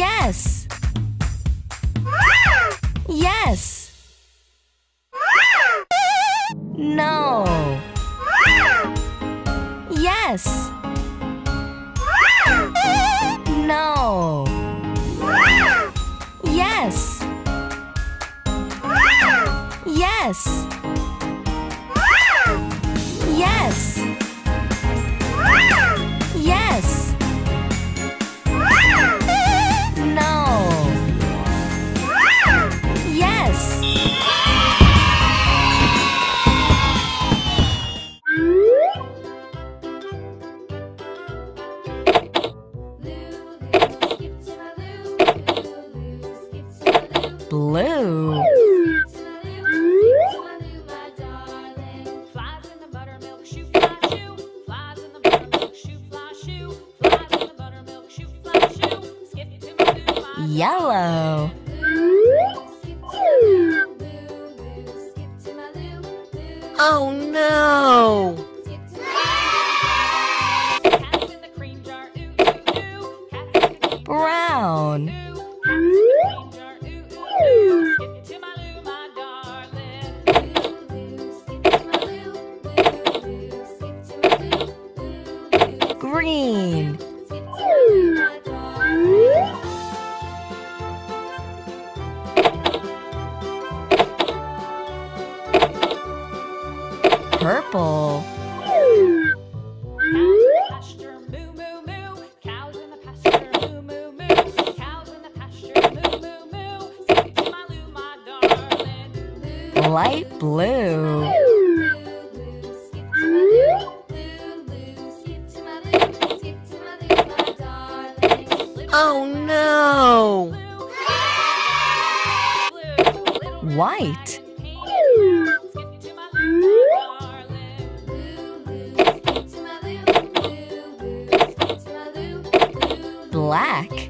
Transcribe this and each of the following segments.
Yes. Yes. No. Yes. No. Yes. Yes. Yes. Yellow. Purple. Light blue. Oh no. White. Black.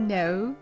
No.